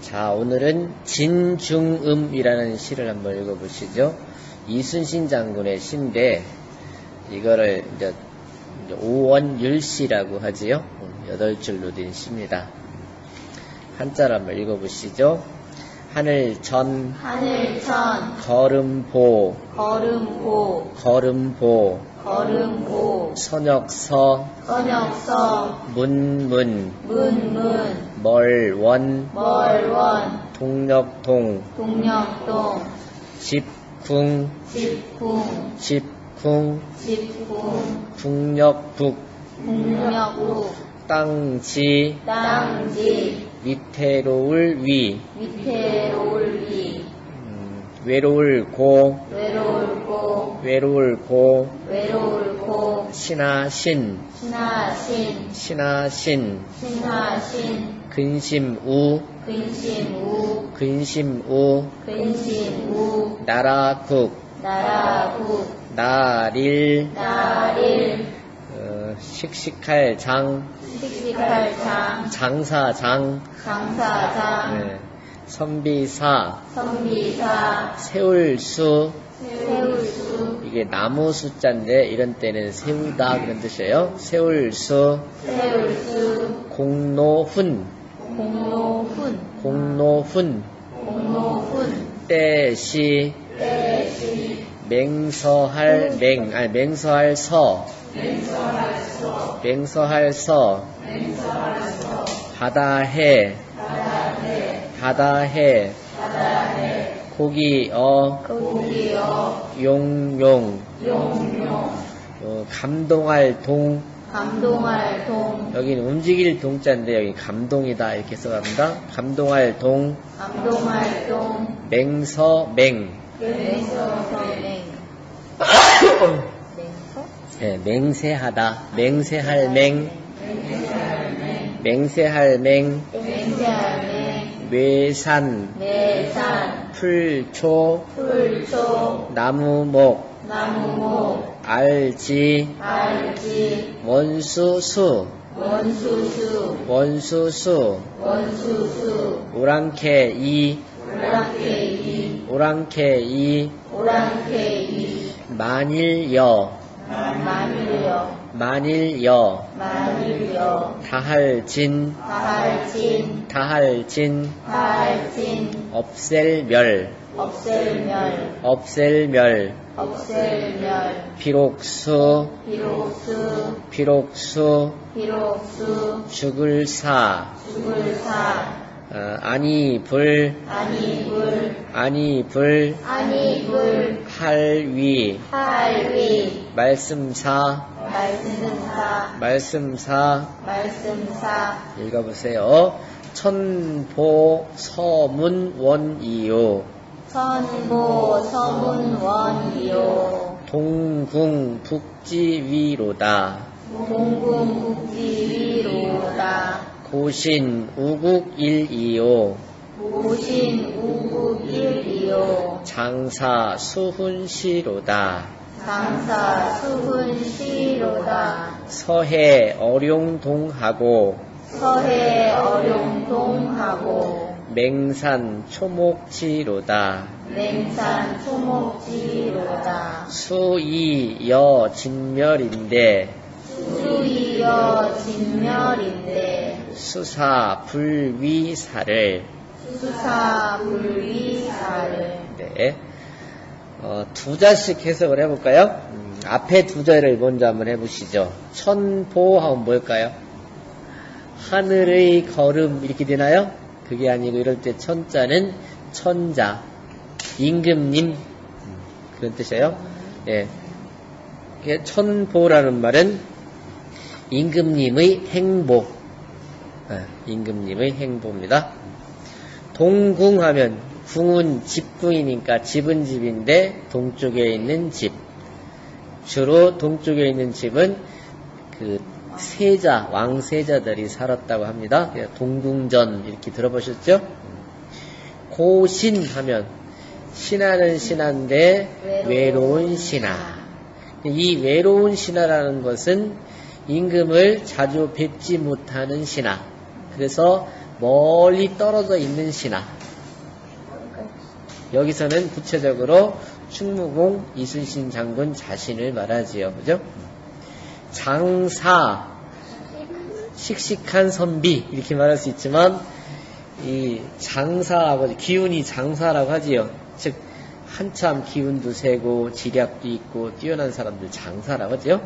자, 오늘은 진중음이라는 시를 한번 읽어보시죠. 이순신 장군의 시인데, 이거를 이제 오원율시라고 하지요. 여덟 줄로 된 시입니다. 한자로 한번 읽어보시죠. 하늘천, 하늘천, 걸음보, 걸음보, 걸음보, 걸음보, 선역서, 선역서, 문문, 문문, 멀원, 멀원, 동력동, 동력동, 집궁, 집궁, 집궁, 집궁, 국력북, 국력국, 땅지, 땅지, 위태로울 위, 위태로울 위, 음, 외로울 고, 외로울고, 외로울 고, 외로울 고, 신하 신, 신하 신, 신하 신, 신하 신, 근심 우, 근심 우, 근심 우, 근심 우, 나라 국, 나라 국, 나릴, 나릴, 어, 씩씩할 장, 씩씩할 장, 장사 장, 장사 장, 네, 선비사, 선비사, 세울수, 세울수, 이게 나무 숫자인데 이런 때는 세우다 그런 뜻이에요. 세울 수, 세울 수, 공로훈, 공로훈, 공로훈, 공로훈, 때시, 때시, 맹서할 맹, 아니 맹서할 서, 맹서할 서, 바다해, 바다해, 바다해, 바다해, 고기어, 고기여, 용용, 용용, 어, 감동할 동, 감동할 동, 여기는 움직일 동자인데 여기 감동이다 이렇게 써갑니다. 감동할 동, 감동할 동, 맹서 맹, 맹서? 네, 맹세하다, 맹세할 맹, 맹세할 맹, 맹세할 맹, 외산, 매산, 풀초, 풀초, 나무목, 나무목, 알지, 알지, 원수수, 원수수, 원수수, 원수수, 오랑캐이, 오랑캐이, 오랑캐이, 오랑캐이, 만일여, 만일여, 만일여, 만일여, 다할진, 다할진, 다할진, 다할진, 없앨멸, 없앨멸, 없앨멸, 없앨멸, 비록수, 비록수, 비록수, 비록수, 죽을사, 죽을사, 어, 아니 불, 아니 불, 아니 불, 아니 불, 할위, 할위, 말씀사, 말씀사, 말씀사, 말씀사, 읽어보세요. 천보 서문 원이요. 선보 서문 원이요, 동궁 북지위로다. 동궁국지위로다, 고신 우국일이요. 오신 우국일이요, 장사 수훈시로다. 장사 수훈시로다, 서해 어룡동하고 서해 어룡동하고, 맹산 초목지로다. 맹산 초목지로다, 수이 여 진멸인데 수이여 진멸인데, 수사 불위사를 수사 불위사를, 네. 어, 두 자씩 해석을 해볼까요? 음, 앞에 두 자를 먼저 한번 해보시죠. 천보 하면 뭘까요? 하늘의 걸음 이렇게 되나요? 그게 아니고 이럴 때 천자는 천자, 임금님 음, 그런 뜻이에요. 예. 천보라는 말은 임금님의 행보, 아, 임금님의 행보입니다. 동궁하면 궁은 집궁이니까 집은 집인데 동쪽에 있는 집. 주로 동쪽에 있는 집은 그 세자, 왕세자들이 살았다고 합니다. 그래서 동궁전 이렇게 들어보셨죠? 고신 하면 신하는 신한데 외로운 신하. 이 외로운 신하라는 것은 임금을 자주 뵙지 못하는 신하. 그래서 멀리 떨어져 있는 신하. 여기서는 구체적으로 충무공 이순신 장군 자신을 말하지요. 그죠? 장사, 씩씩한 선비, 이렇게 말할 수 있지만, 이 장사라고, 기운이 장사라고 하지요. 즉, 한참 기운도 세고, 지략도 있고, 뛰어난 사람들 장사라고 하죠.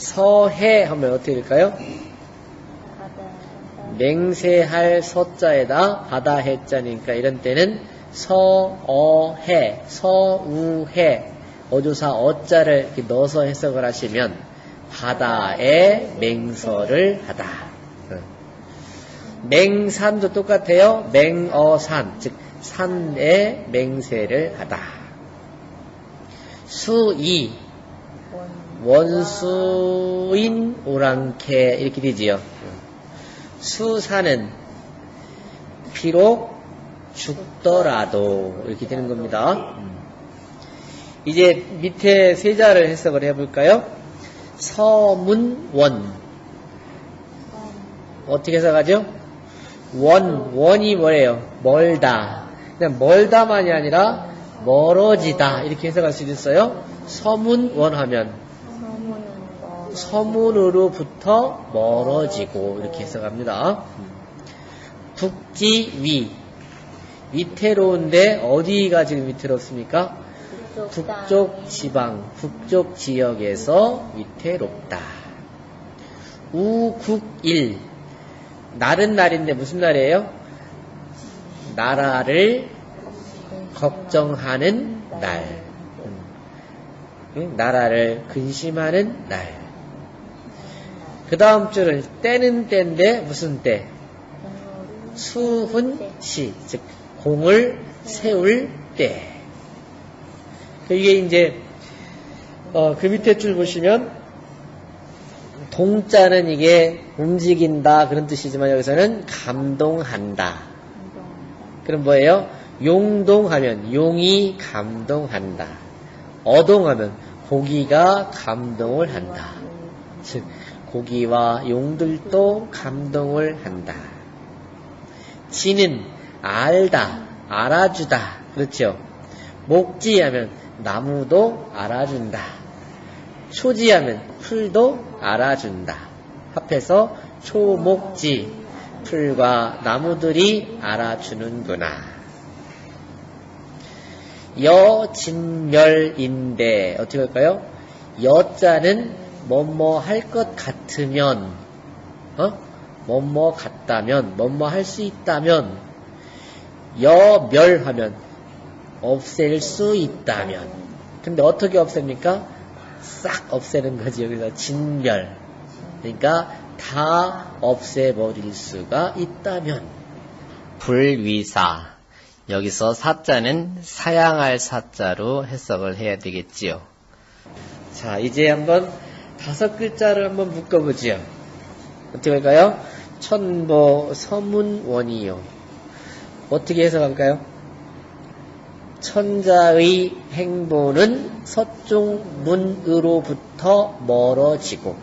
서해 하면 어떻게 될까요? 맹세할 서자에다 바다 해자니까 이런 때는 서어해, 서우해, 어조사 어자를 이렇게 넣어서 해석을 하시면 바다에 맹서를 하다. 맹산도 똑같아요. 맹어산, 즉 산에 맹세를 하다. 수이 원수인 오랑캐 이렇게 되지요. 수사는 비록 죽더라도 이렇게 되는 겁니다. 이제 밑에 세자를 해석을 해볼까요? 서문원 어떻게 해석하죠? 원 원이 뭐예요? 멀다. 그냥 멀다만이 아니라 멀어지다 이렇게 해석할 수 있어요. 서문원 하면 서문으로부터 멀어지고 이렇게 해석합니다. 북지 위 위태로운데 어디가 지금 위태롭습니까? 북쪽 지방, 북쪽 지역에서 위태롭다. 우국일 날은 날인데 무슨 날이에요? 나라를 걱정하는 날. 나라를 근심하는 날. 그 다음 줄은 때는 때인데 무슨 때? 수훈 시, 즉 공을 세울 때. 이게 이제 어, 그 밑에 줄 보시면 동자는 이게 움직인다 그런 뜻이지만 여기서는 감동한다. 그럼 뭐예요? 용동하면 용이 감동한다. 어동하면 고기가 감동을 한다. 즉 고기와 용들도 감동을 한다. 지는 알다, 알아주다. 그렇죠? 목지하면 나무도 알아준다. 초지하면 풀도 알아준다. 합해서 초목지, 풀과 나무들이 알아주는구나. 여진멸인데 어떻게 할까요? 여자는 뭐뭐 할 것 같으면 어? 뭐뭐 같다면 뭐뭐 할 수 있다면 여멸하면 없앨 수 있다면 근데 어떻게 없앱니까? 싹 없애는 거지 여기서 진멸 그러니까 다 없애버릴 수가 있다면 불위사 여기서 사자는 사양할 사자로 해석을 해야 되겠지요. 자, 이제 한번 다섯 글자를 한번 묶어보지요. 어떻게 할까요? 천보 서문원이요. 어떻게 해석할까요? 천자의 행보는 서쪽 문으로부터 멀어지고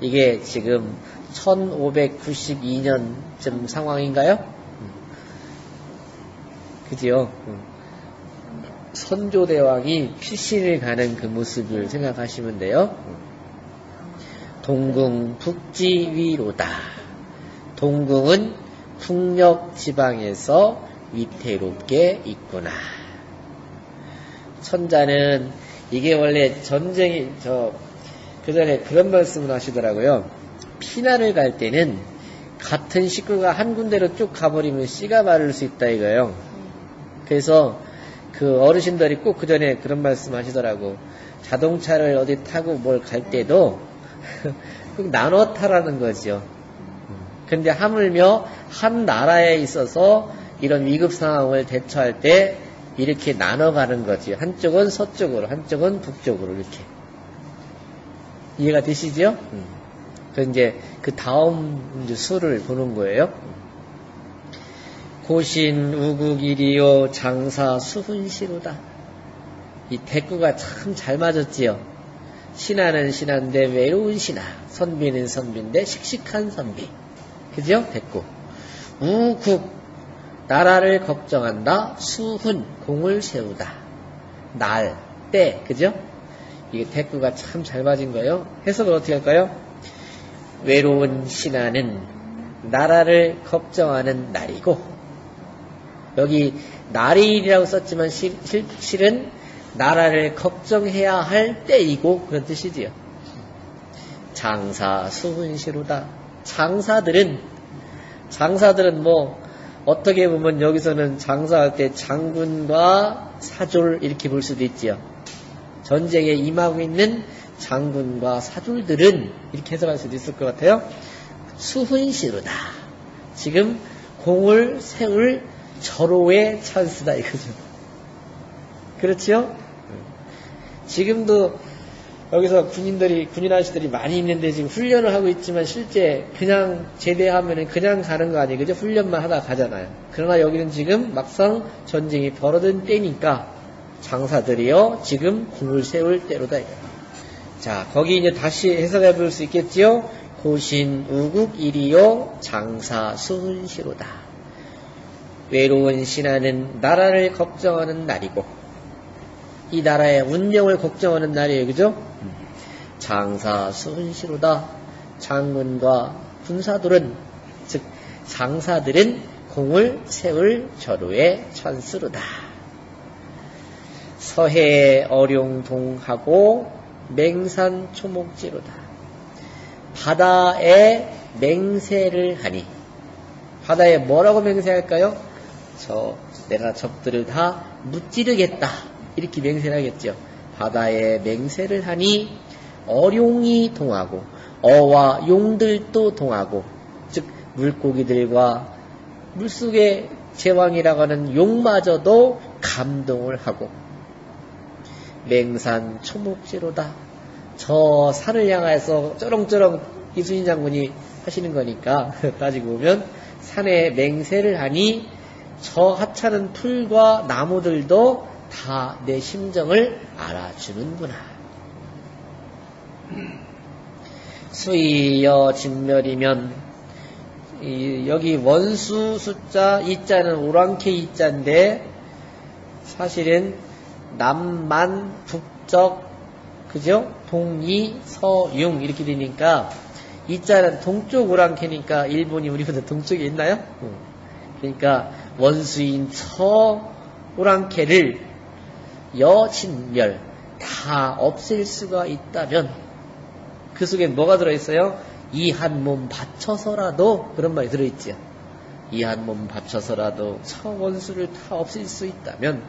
이게 지금 1592년쯤 상황인가요? 그지요? 선조대왕이 피신을 가는 그 모습을 생각하시면 돼요. 동궁 북지위로다. 동궁은 풍력 지방에서 위태롭게 있구나. 천자는 이게 원래 전쟁이 저 그 전에 그런 말씀을 하시더라고요. 피난을 갈 때는 같은 식구가 한 군데로 쭉 가버리면 씨가 마를 수 있다 이거예요. 그래서 그 어르신들이 꼭 그 전에 그런 말씀 하시더라고. 자동차를 어디 타고 뭘 갈 때도 꼭 나눠 타라는 거죠. 근데 하물며 한 나라에 있어서 이런 위급 상황을 대처할 때 이렇게 나눠가는 거지. 한쪽은 서쪽으로, 한쪽은 북쪽으로 이렇게. 이해가 되시죠? 음. 그 이제 그 다음 수를 보는 거예요. 고신 우국이리요 장사 수훈시로다. 이 대꾸가 참 잘 맞았지요. 신하는 신한데 외로운 신하, 선비는 선비인데 씩씩한 선비. 그죠? 됐고. 우국, 나라를 걱정한다. 수훈, 공을 세우다. 날, 때, 그죠? 이게 대꾸가 참 잘 맞은 거예요. 해석을 어떻게 할까요? 외로운 신하는 나라를 걱정하는 날이고, 여기 날일이라고 썼지만 실, 실은 나라를 걱정해야 할 때이고 그런 뜻이지요. 장사 수훈시로다. 장사들은 장사들은 뭐 어떻게 보면 여기서는 장사할 때 장군과 사졸 이렇게 볼 수도 있지요. 전쟁에 임하고 있는 장군과 사졸들은 이렇게 해석할 수도 있을 것 같아요. 수훈시로다. 지금 공을 세울 절호의 찬스다 이거죠. 그렇죠? 지금도 여기서 군인들이 군인 아저씨들이 많이 있는데 지금 훈련을 하고 있지만 실제 그냥 제대하면은 그냥 가는 거 아니에요. 그죠? 훈련만 하다 가잖아요. 그러나 여기는 지금 막상 전쟁이 벌어든 때니까 장사들이요 지금 궁을 세울 때로다. 자 거기 이제 다시 해석해 볼 수 있겠지요. 고신 우국 일이요 장사 수훈시로다. 외로운 신하는 나라를 걱정하는 날이고 이 나라의 운명을 걱정하는 날이에요. 그죠? 장사 수훈시로다. 장군과 군사들은 즉 장사들은 공을 세울 절호의 천수로다. 서해 어룡동하고 맹산 초목지로다. 바다에 맹세를 하니 바다에 뭐라고 맹세할까요? 저 내가 적들을 다 무찌르겠다 이렇게 맹세를 하겠죠. 바다에 맹세를 하니 어룡이 동하고 어와 용들도 동하고 즉 물고기들과 물속의 제왕이라고 하는 용마저도 감동을 하고 맹산 초목지로다. 저 산을 향해서 쩌렁쩌렁 이순신 장군이 하시는 거니까 따지고 보면 산에 맹세를 하니 저 하찮은 풀과 나무들도 다 내 심정을 알아주는구나. 수이여 진멸이면 여기 원수 숫자 이자는 오랑캐 이자인데 사실은 남만 북적 그죠? 동이 서융 이렇게 되니까 이자는 동쪽 오랑캐니까 일본이 우리보다 동쪽에 있나요? 그러니까 원수인 서 오랑캐를 여진멸 다 없앨 수가 있다면 그 속에 뭐가 들어있어요? 이 한 몸 바쳐서라도 그런 말이 들어있지요. 이 한 몸 바쳐서라도 저 원수를 다 없앨 수 있다면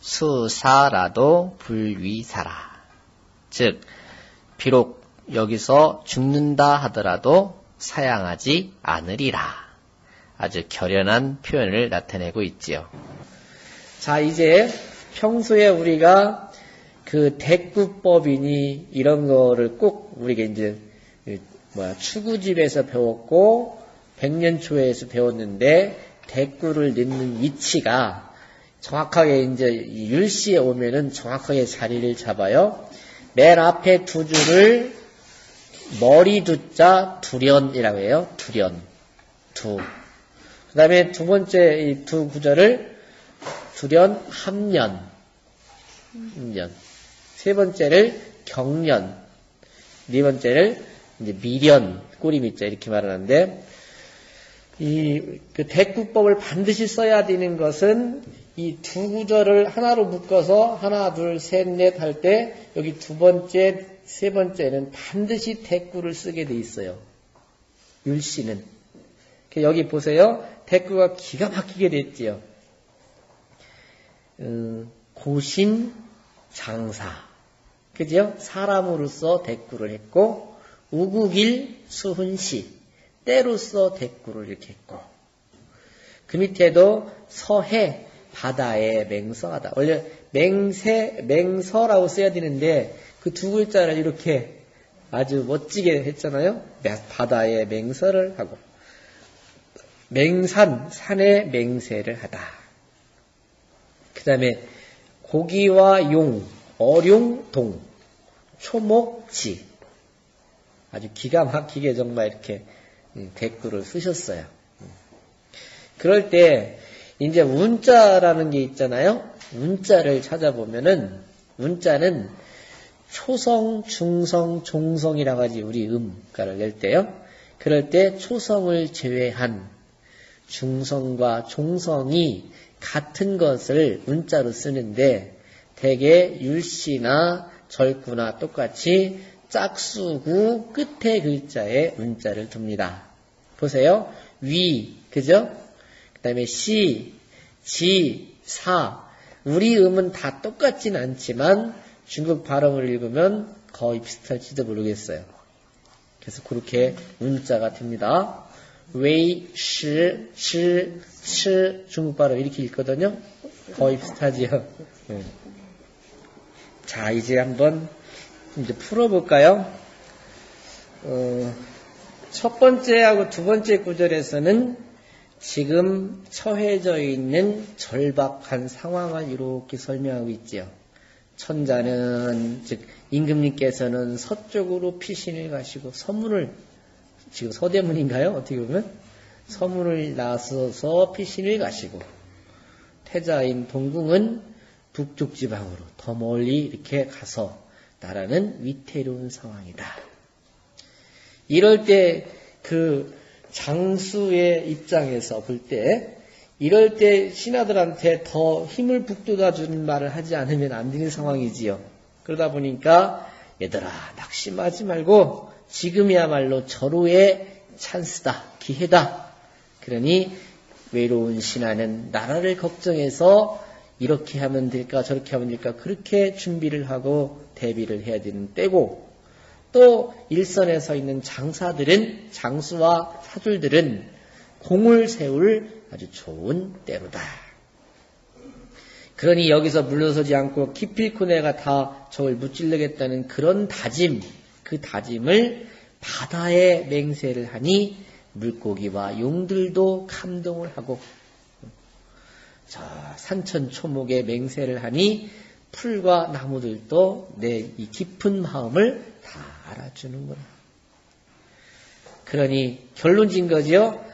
수사라도 불위사라. 즉 비록 여기서 죽는다 하더라도 사양하지 않으리라. 아주 결연한 표현을 나타내고 있지요. 자, 이제 평소에 우리가 그 대구법이니 이런 거를 꼭 우리가 이제 그 뭐야 추구집에서 배웠고 백년초에서 배웠는데 대구를 넣는 위치가 정확하게 이제 율시에 오면은 정확하게 자리를 잡아요. 맨 앞에 두 줄을 머리 두자 두련이라고 해요. 두련. 두. 그 다음에 두 번째 이 두 구절을 두련 합년. 합년. 세 번째를 경년. 네 번째를 이제 미련. 꼬리 밑자 이렇게 말하는데 이 그 대구법을 반드시 써야 되는 것은 이 두 구절을 하나로 묶어서 하나, 둘, 셋, 넷 할 때 여기 두 번째, 세 번째는 반드시 대구를 쓰게 돼 있어요. 율씨는. 여기 보세요. 대구가 기가 막히게 됐지요. 음, 고신 장사. 그죠? 사람으로서 대꾸를 했고, 우국일 수훈시, 때로서 대꾸를 이렇게 했고, 그 밑에도 서해, 바다에 맹서하다. 원래 맹세, 맹서라고 써야 되는데, 그 두 글자를 이렇게 아주 멋지게 했잖아요. 바다에 맹서를 하고, 맹산, 산에 맹세를 하다. 그 다음에 고기와 용, 어룡 동, 초목지. 아주 기가 막히게 정말 이렇게 댓글을 쓰셨어요. 그럴 때 이제 운자라는 게 있잖아요. 운자를 찾아보면은 운자는 초성, 중성, 종성이라고 하지 우리 음가를 낼 때요. 그럴 때 초성을 제외한 중성과 종성이 같은 것을 운자로 쓰는데 대개 율시나 절구나 똑같이 짝수구 끝에 글자에 운자를 둡니다. 보세요. 위, 그죠? 그 다음에 시, 지, 사. 우리 음은 다 똑같진 않지만 중국 발음을 읽으면 거의 비슷할지도 모르겠어요. 그래서 그렇게 운자가 됩니다. 危, 時, 知, 辭 중국 발음 이렇게 읽거든요. 거의 비슷하지요. 네. 자, 이제 한번 이제 풀어볼까요? 어, 첫 번째하고 두 번째 구절에서는 지금 처해져 있는 절박한 상황을 이렇게 설명하고 있지요. 천자는 즉 임금님께서는 서쪽으로 피신을 가시고 서문을 지금 서대문인가요? 어떻게 보면 서문을 나서서 피신을 가시고 태자인 동궁은 북쪽 지방으로 더 멀리 이렇게 가서 나라는 위태로운 상황이다. 이럴 때 그 장수의 입장에서 볼 때 이럴 때 신하들한테 더 힘을 북돋아 주는 말을 하지 않으면 안 되는 상황이지요. 그러다 보니까 얘들아 낙심하지 말고 지금이야말로 절호의 찬스다, 기회다. 그러니 외로운 신하는 나라를 걱정해서 이렇게 하면 될까 저렇게 하면 될까 그렇게 준비를 하고 대비를 해야 되는 때고 또 일선에 서 있는 장사들은 장수와 사줄들은 공을 세울 아주 좋은 때로다. 그러니 여기서 물러서지 않고 기필코 내가 다 저걸 무찔러겠다는 그런 다짐, 그 다짐을 바다에 맹세를 하니 물고기와 용들도 감동을 하고 저 산천 초목에 맹세를 하니 풀과 나무들도 내 이 깊은 마음을 다 알아주는구나. 그러니 결론 진 거죠.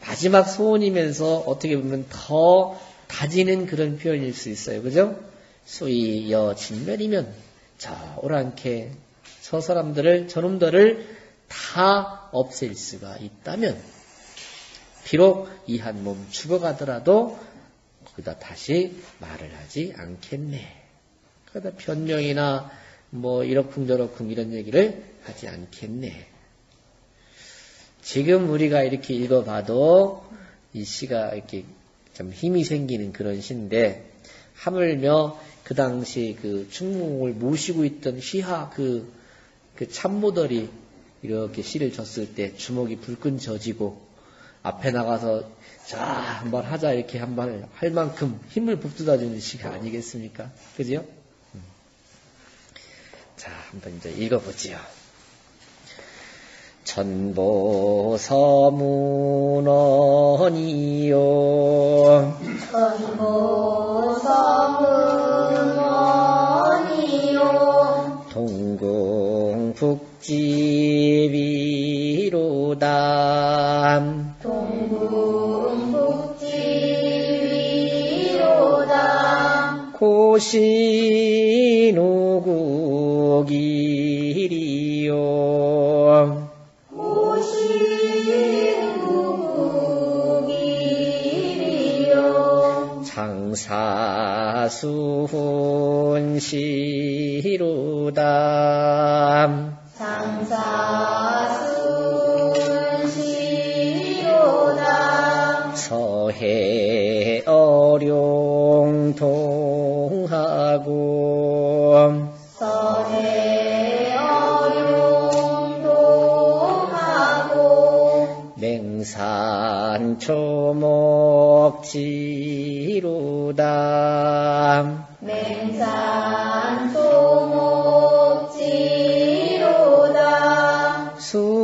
마지막 소원이면서 어떻게 보면 더 다지는 그런 표현일 수 있어요. 그죠? 수이 여 진면이면 저 오랑캐 저 사람들을 저놈들을 다 없앨 수가 있다면 비록 이 한 몸 죽어가더라도 거기다 다시 말을 하지 않겠네. 거기다 변명이나 뭐 이러쿵저러쿵 이런 얘기를 하지 않겠네. 지금 우리가 이렇게 읽어봐도 이 시가 이렇게 좀 힘이 생기는 그런 시인데 하물며 그 당시 그 충무공을 모시고 있던 휘하 그, 그 참모들이 이렇게 시를 줬을 때 주먹이 불끈 져지고 앞에 나가서 자 한번 하자 이렇게 한번 할 만큼 힘을 북돋아주는 시가 아니겠습니까? 그죠? 음. 자 한번 이제 읽어보지요. 천보서문원이요 천보서문원이요 동 궁북지위로다 동궁북지위로다 고시노국이리요 오시누국이리요 장사순시로다 장사순시로다 맹산 초목지로다. 맹산 소목지로다. 수이여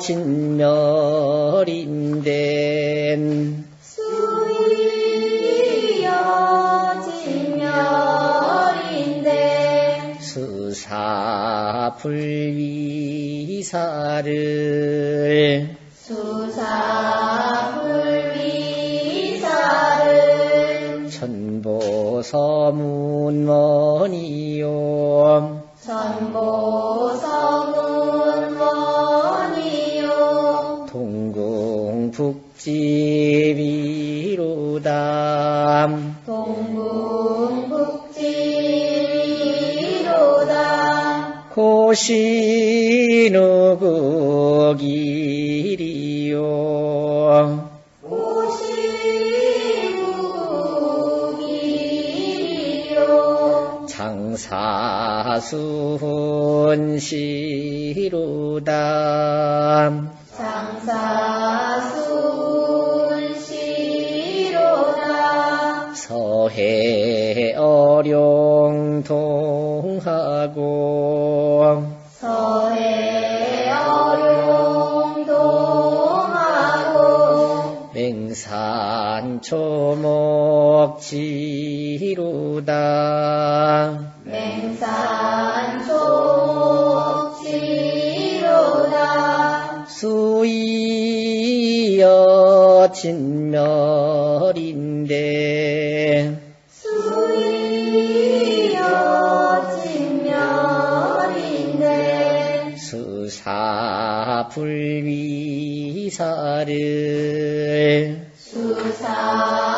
진멸인된. 수이여 진멸인데 수사불위 불위사를. 수사불위사를. 천보서문원이 고시누국이리요. 오시국이요. 장사순시로담 장사순시로다. 서해 어룡동 하고. 서해 어룡동하고. 맹산 초목지로다. 맹산 속지로다. 수이여 진멸인데 불위사를 수사